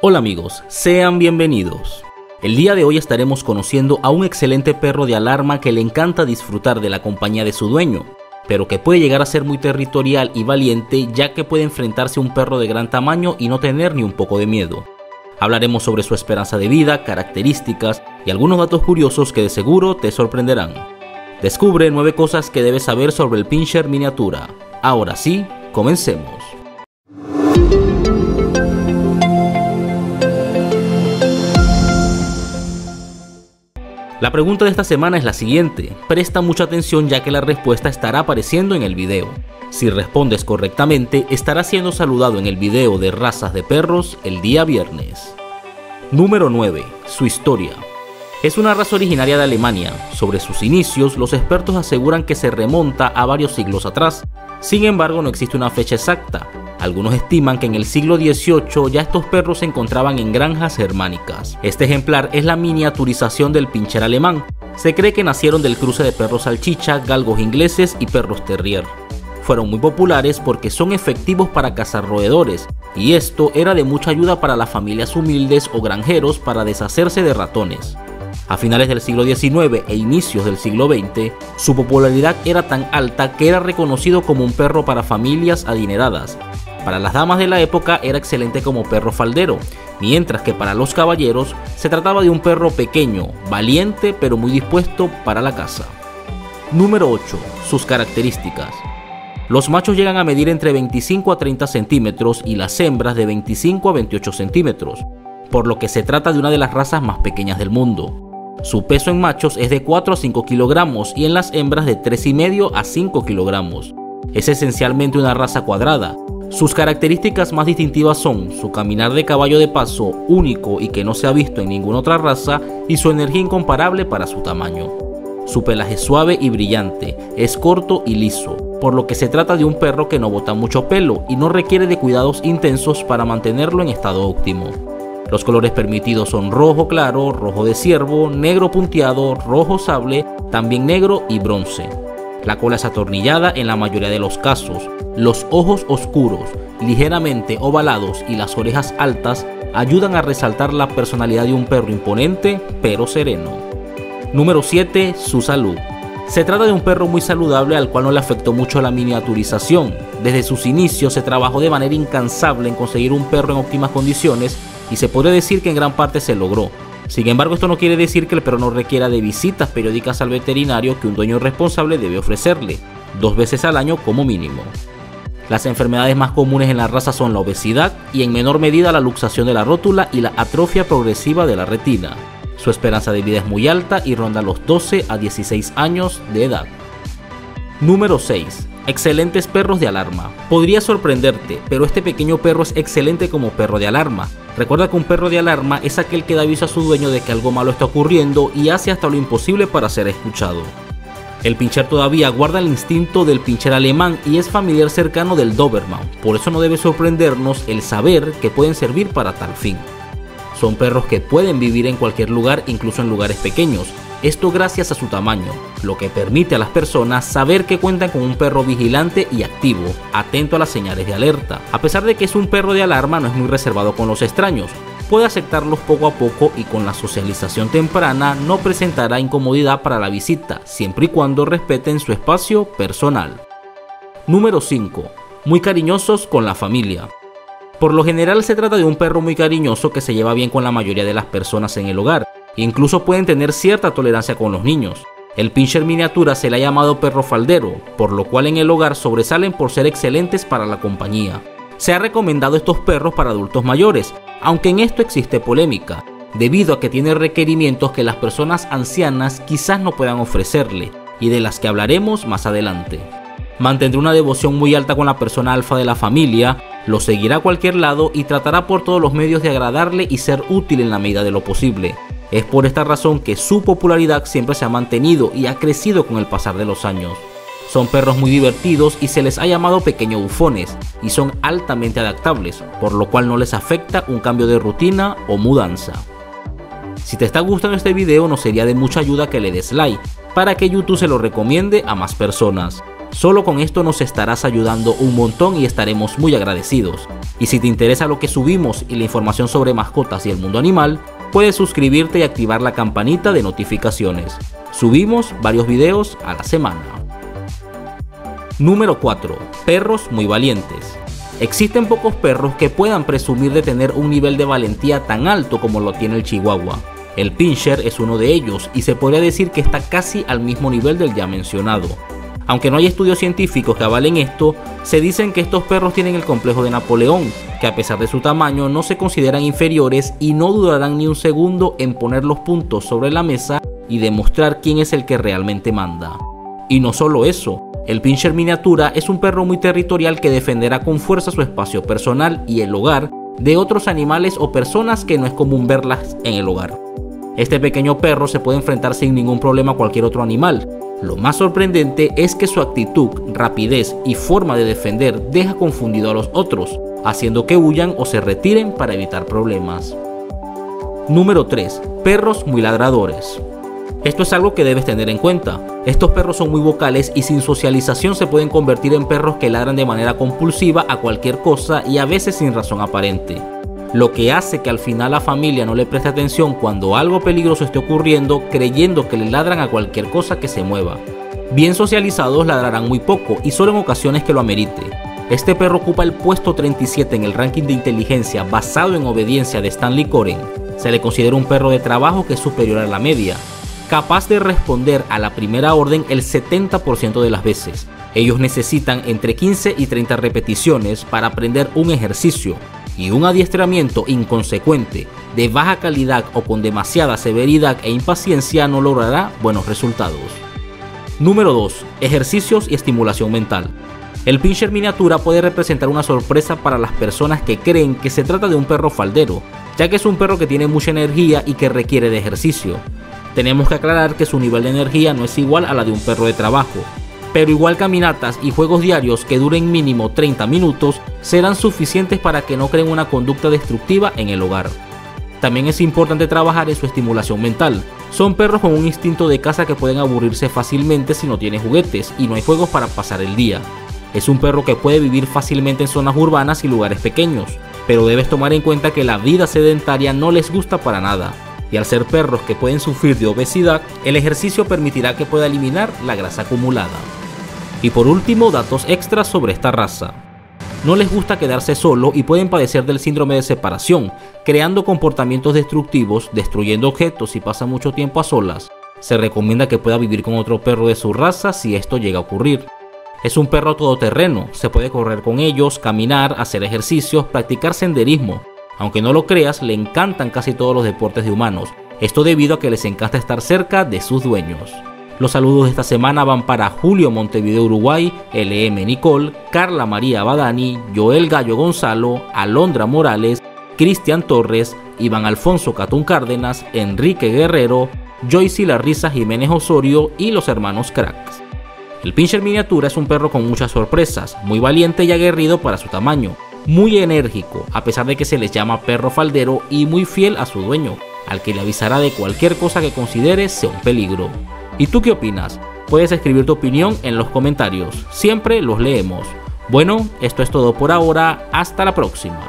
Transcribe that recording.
Hola amigos, sean bienvenidos. El día de hoy estaremos conociendo a un excelente perro de alarma que le encanta disfrutar de la compañía de su dueño, pero que puede llegar a ser muy territorial y valiente ya que puede enfrentarse a un perro de gran tamaño y no tener ni un poco de miedo. Hablaremos sobre su esperanza de vida, características y algunos datos curiosos que de seguro te sorprenderán. Descubre 9 cosas que debes saber sobre el Pinscher miniatura. Ahora sí, comencemos. La pregunta de esta semana es la siguiente, presta mucha atención ya que la respuesta estará apareciendo en el video. Si respondes correctamente, estarás siendo saludado en el video de razas de perros el día viernes. Número 9. Su historia. Es una raza originaria de Alemania. Sobre sus inicios, los expertos aseguran que se remonta a varios siglos atrás. Sin embargo, no existe una fecha exacta. Algunos estiman que en el siglo XVIII ya estos perros se encontraban en granjas germánicas. Este ejemplar es la miniaturización del pincher alemán. Se cree que nacieron del cruce de perros salchicha, galgos ingleses y perros terrier. Fueron muy populares porque son efectivos para cazar roedores, y esto era de mucha ayuda para las familias humildes o granjeros para deshacerse de ratones. A finales del siglo XIX e inicios del siglo XX, su popularidad era tan alta que era reconocido como un perro para familias adineradas, para las damas de la época era excelente como perro faldero, mientras que para los caballeros se trataba de un perro pequeño, valiente pero muy dispuesto para la caza. Número 8. Sus características. Los machos llegan a medir entre 25 a 30 centímetros y las hembras de 25 a 28 centímetros, por lo que se trata de una de las razas más pequeñas del mundo. Su peso en machos es de 4 a 5 kilogramos y en las hembras de 3,5 a 5 kilogramos. Es esencialmente una raza cuadrada, sus características más distintivas son su caminar de caballo de paso único y que no se ha visto en ninguna otra raza y su energía incomparable para su tamaño. Su pelaje suave y brillante, es corto y liso, por lo que se trata de un perro que no bota mucho pelo y no requiere de cuidados intensos para mantenerlo en estado óptimo. Los colores permitidos son rojo claro, rojo de ciervo, negro punteado, rojo sable, también negro y bronce. La cola es atornillada en la mayoría de los casos. Los ojos oscuros, ligeramente ovalados y las orejas altas ayudan a resaltar la personalidad de un perro imponente pero sereno. Número 7. Su salud. Se trata de un perro muy saludable al cual no le afectó mucho la miniaturización. Desde sus inicios se trabajó de manera incansable en conseguir un perro en óptimas condiciones y se puede decir que en gran parte se logró. Sin embargo, esto no quiere decir que el perro no requiera de visitas periódicas al veterinario que un dueño responsable debe ofrecerle, dos veces al año como mínimo. Las enfermedades más comunes en la raza son la obesidad y en menor medida la luxación de la rótula y la atrofia progresiva de la retina. Su esperanza de vida es muy alta y ronda los 12 a 16 años de edad. Número 6. Excelentes perros de alarma. Podría sorprenderte, pero este pequeño perro es excelente como perro de alarma. Recuerda que un perro de alarma es aquel que da aviso a su dueño de que algo malo está ocurriendo y hace hasta lo imposible para ser escuchado. El pincher todavía guarda el instinto del pincher alemán y es familiar cercano del Doberman, por eso no debe sorprendernos el saber que pueden servir para tal fin. Son perros que pueden vivir en cualquier lugar, incluso en lugares pequeños, esto gracias a su tamaño, lo que permite a las personas saber que cuentan con un perro vigilante y activo, atento a las señales de alerta. A pesar de que es un perro de alarma, no es muy reservado con los extraños. Puede aceptarlos poco a poco y con la socialización temprana no presentará incomodidad para la visita, siempre y cuando respeten su espacio personal. Número 5. Muy cariñosos con la familia. Por lo general se trata de un perro muy cariñoso que se lleva bien con la mayoría de las personas en el hogar Incluso pueden tener cierta tolerancia con los niños. El pincher miniatura se le ha llamado perro faldero, por lo cual en el hogar sobresalen por ser excelentes para la compañía. Se ha recomendado estos perros para adultos mayores, aunque en esto existe polémica, debido a que tiene requerimientos que las personas ancianas quizás no puedan ofrecerle, y de las que hablaremos más adelante. Mantendrá una devoción muy alta con la persona alfa de la familia, lo seguirá a cualquier lado y tratará por todos los medios de agradarle y ser útil en la medida de lo posible. Es por esta razón que su popularidad siempre se ha mantenido y ha crecido con el pasar de los años. Son perros muy divertidos y se les ha llamado pequeños bufones y son altamente adaptables, por lo cual no les afecta un cambio de rutina o mudanza. Si te está gustando este video nos sería de mucha ayuda que le des like para que YouTube se lo recomiende a más personas. Solo con esto nos estarás ayudando un montón y estaremos muy agradecidos. Y si te interesa lo que subimos y la información sobre mascotas y el mundo animal, puedes suscribirte y activar la campanita de notificaciones. Subimos varios videos a la semana. Número 4. Perros muy valientes. Existen pocos perros que puedan presumir de tener un nivel de valentía tan alto como lo tiene el Chihuahua. El Pinscher es uno de ellos y se podría decir que está casi al mismo nivel del ya mencionado. Aunque no hay estudios científicos que avalen esto, se dicen que estos perros tienen el complejo de Napoleón, que a pesar de su tamaño no se consideran inferiores y no dudarán ni un segundo en poner los puntos sobre la mesa y demostrar quién es el que realmente manda. Y no solo eso, el Pinscher miniatura es un perro muy territorial que defenderá con fuerza su espacio personal y el hogar de otros animales o personas que no es común verlas en el hogar. Este pequeño perro se puede enfrentar sin ningún problema a cualquier otro animal, lo más sorprendente es que su actitud, rapidez y forma de defender deja confundido a los otros, haciendo que huyan o se retiren para evitar problemas. Número 3. Perros muy ladradores. Esto es algo que debes tener en cuenta. Estos perros son muy vocales y sin socialización se pueden convertir en perros que ladran de manera compulsiva a cualquier cosa y a veces sin razón aparente lo que hace que al final la familia no le preste atención cuando algo peligroso esté ocurriendo creyendo que le ladran a cualquier cosa que se mueva. Bien socializados ladrarán muy poco y solo en ocasiones que lo amerite. Este perro ocupa el puesto 37 en el ranking de inteligencia basado en obediencia de Stanley Coren. Se le considera un perro de trabajo que es superior a la media, capaz de responder a la primera orden el 70% de las veces. Ellos necesitan entre 15 y 30 repeticiones para aprender un ejercicio, y un adiestramiento inconsecuente, de baja calidad o con demasiada severidad e impaciencia no logrará buenos resultados. Número 2. Ejercicios y estimulación mental. El pincher miniatura puede representar una sorpresa para las personas que creen que se trata de un perro faldero, ya que es un perro que tiene mucha energía y que requiere de ejercicio. Tenemos que aclarar que su nivel de energía no es igual a la de un perro de trabajo, pero igual caminatas y juegos diarios que duren mínimo 30 minutos serán suficientes para que no creen una conducta destructiva en el hogar. También es importante trabajar en su estimulación mental. Son perros con un instinto de caza que pueden aburrirse fácilmente si no tiene juguetes y no hay juegos para pasar el día. Es un perro que puede vivir fácilmente en zonas urbanas y lugares pequeños, pero debes tomar en cuenta que la vida sedentaria no les gusta para nada. Y al ser perros que pueden sufrir de obesidad, el ejercicio permitirá que pueda eliminar la grasa acumulada. Y por último, datos extras sobre esta raza. No les gusta quedarse solo y pueden padecer del síndrome de separación, creando comportamientos destructivos, destruyendo objetos y pasa mucho tiempo a solas. Se recomienda que pueda vivir con otro perro de su raza si esto llega a ocurrir. Es un perro todoterreno, se puede correr con ellos, caminar, hacer ejercicios, practicar senderismo. Aunque no lo creas, le encantan casi todos los deportes de humanos. Esto debido a que les encanta estar cerca de sus dueños. Los saludos de esta semana van para Julio Montevideo Uruguay, LM Nicole, Carla María Badani, Joel Gallo Gonzalo, Alondra Morales, Cristian Torres, Iván Alfonso Catún Cárdenas, Enrique Guerrero, Joyce Larriza Jiménez Osorio y los hermanos Cracks. El Pinscher miniatura es un perro con muchas sorpresas, muy valiente y aguerrido para su tamaño, muy enérgico, a pesar de que se les llama perro faldero y muy fiel a su dueño, al que le avisará de cualquier cosa que considere sea un peligro. ¿Y tú qué opinas? Puedes escribir tu opinión en los comentarios, siempre los leemos. Bueno, esto es todo por ahora, hasta la próxima.